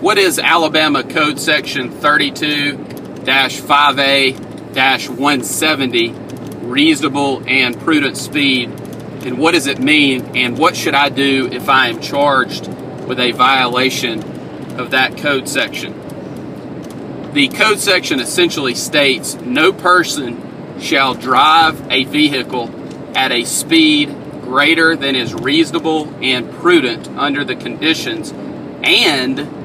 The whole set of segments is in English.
what is Alabama Code Section 32-5A-170 reasonable and prudent speed and what does it mean and what should I do if I am charged with a violation of that code section. The code section essentially states no person shall drive a vehicle at a speed greater than is reasonable and prudent under the conditions and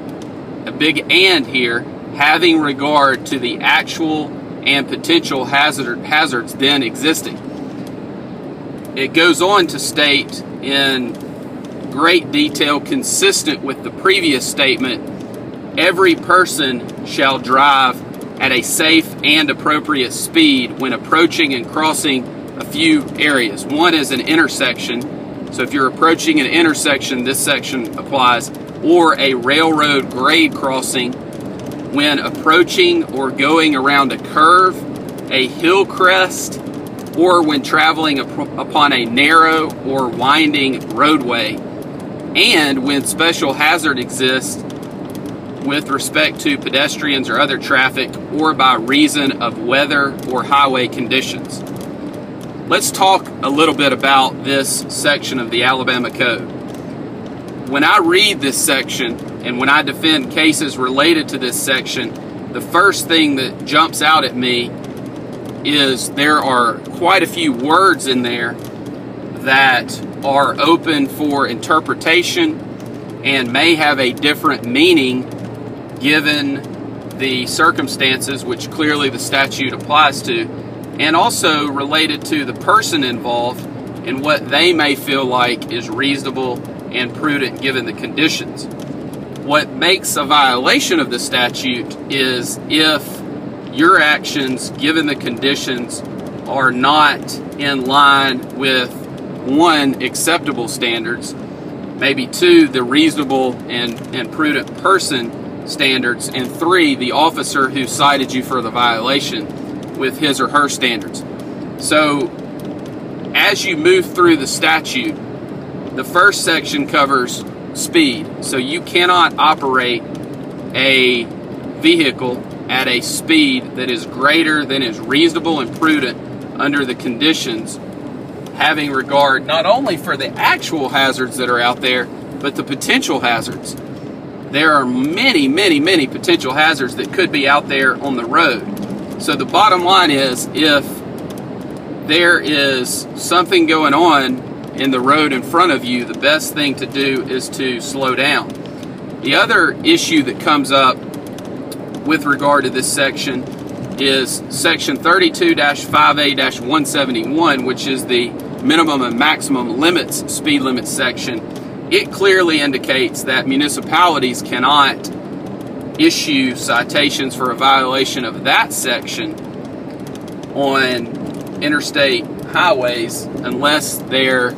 a big and here having regard to the actual and potential hazard, hazards then existing. It goes on to state in great detail, consistent with the previous statement, every person shall drive at a safe and appropriate speed when approaching and crossing a few areas. One is an intersection. So if you're approaching an intersection, this section applies, or a railroad grade crossing when approaching or going around a curve, a hill crest, or when traveling upon a narrow or winding roadway, and when special hazard exists with respect to pedestrians or other traffic, or by reason of weather or highway conditions. Let's talk a little bit about this section of the Alabama Code. When I read this section and when I defend cases related to this section, the first thing that jumps out at me is there are quite a few words in there that are open for interpretation and may have a different meaning given the circumstances which clearly the statute applies to, and also related to the person involved and what they may feel like is reasonable and prudent given the conditions. What makes a violation of the statute is if your actions, given the conditions, are not in line with one, acceptable standards, maybe two, the reasonable and, and prudent person standards, and three, the officer who cited you for the violation with his or her standards. So, as you move through the statute, the first section covers speed. So, you cannot operate a vehicle at a speed that is greater than is reasonable and prudent under the conditions, having regard not only for the actual hazards that are out there, but the potential hazards. There are many, many, many potential hazards that could be out there on the road. So the bottom line is if there is something going on in the road in front of you, the best thing to do is to slow down. The other issue that comes up with regard to this section is section 32-5A-171, which is the minimum and maximum limits speed limit section. It clearly indicates that municipalities cannot issue citations for a violation of that section on interstate highways unless their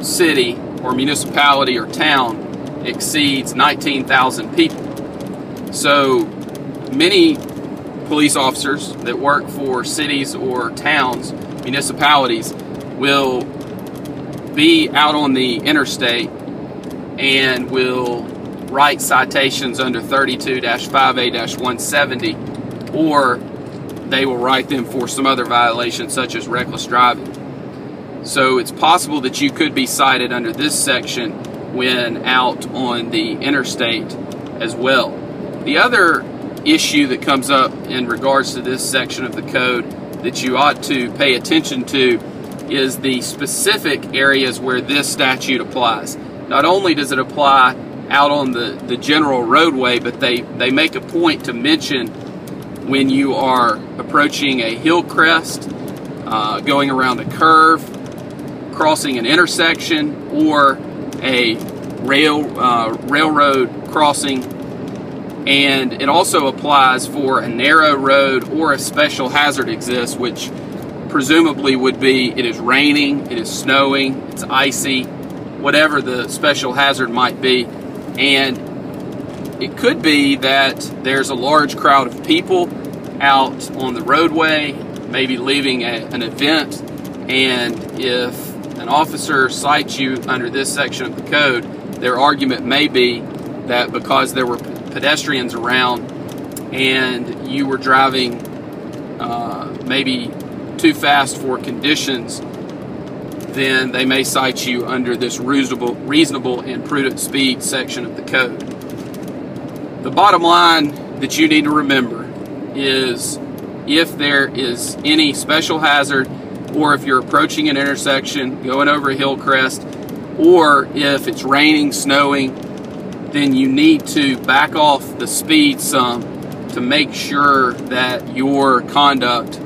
city or municipality or town exceeds 19,000 people. So many police officers that work for cities or towns, municipalities, will be out on the interstate and will write citations under 32 5A 170, or they will write them for some other violation, such as reckless driving. So it's possible that you could be cited under this section when out on the interstate as well. The other issue that comes up in regards to this section of the code that you ought to pay attention to is the specific areas where this statute applies. Not only does it apply out on the, the general roadway, but they, they make a point to mention when you are approaching a hill crest, uh, going around a curve, crossing an intersection, or a rail uh, railroad crossing and it also applies for a narrow road or a special hazard exists, which presumably would be it is raining, it is snowing, it's icy, whatever the special hazard might be. And it could be that there's a large crowd of people out on the roadway, maybe leaving a, an event, and if an officer cites you under this section of the code, their argument may be that because there were pedestrians around and you were driving uh, maybe too fast for conditions, then they may cite you under this reasonable, reasonable and prudent speed section of the code. The bottom line that you need to remember is if there is any special hazard or if you're approaching an intersection, going over a hill crest, or if it's raining, snowing, then you need to back off the speed some to make sure that your conduct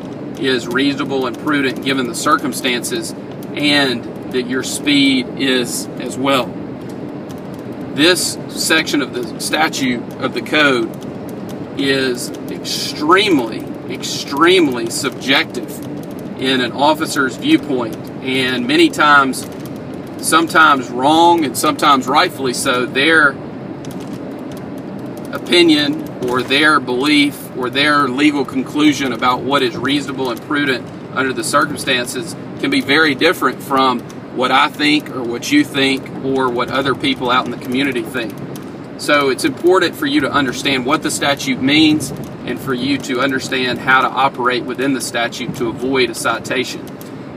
is reasonable and prudent given the circumstances and that your speed is as well. This section of the statute of the code is extremely, extremely subjective in an officer's viewpoint, and many times, sometimes wrong and sometimes rightfully so, their opinion or their belief or their legal conclusion about what is reasonable and prudent under the circumstances can be very different from what I think or what you think or what other people out in the community think. So it's important for you to understand what the statute means and for you to understand how to operate within the statute to avoid a citation.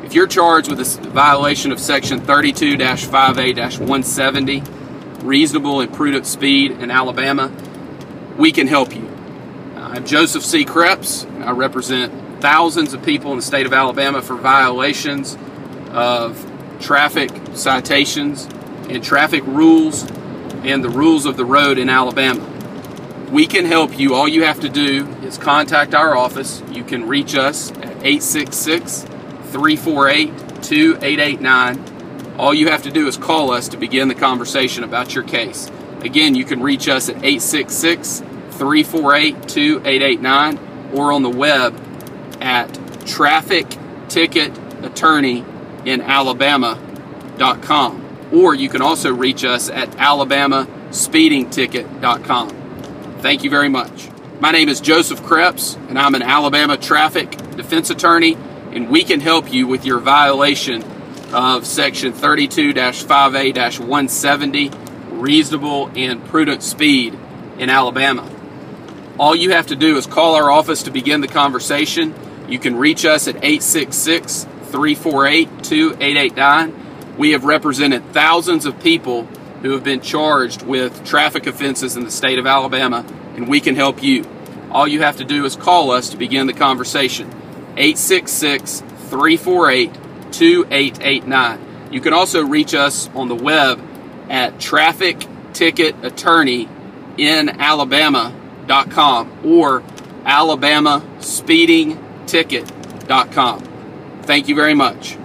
If you're charged with a violation of section 32-5A-170, reasonable and prudent speed in Alabama, we can help you. I'm Joseph C. Kreps. I represent thousands of people in the state of Alabama for violations of traffic citations and traffic rules and the rules of the road in Alabama. We can help you. All you have to do is contact our office. You can reach us at 866 348 2889. All you have to do is call us to begin the conversation about your case. Again, you can reach us at 866 348 2889 or on the web at traffic ticket attorney in alabama.com or you can also reach us at alabama alabamaspeedingticket.com. Thank you very much. My name is Joseph Kreps and I'm an Alabama traffic defense attorney and we can help you with your violation of section 32-5A-170 reasonable and prudent speed in Alabama. All you have to do is call our office to begin the conversation. You can reach us at 866 348 2889. We have represented thousands of people who have been charged with traffic offenses in the state of Alabama, and we can help you. All you have to do is call us to begin the conversation. 866 348 2889. You can also reach us on the web at traffic ticket attorney in alabama.com or alabama speeding ticket.com. Thank you very much.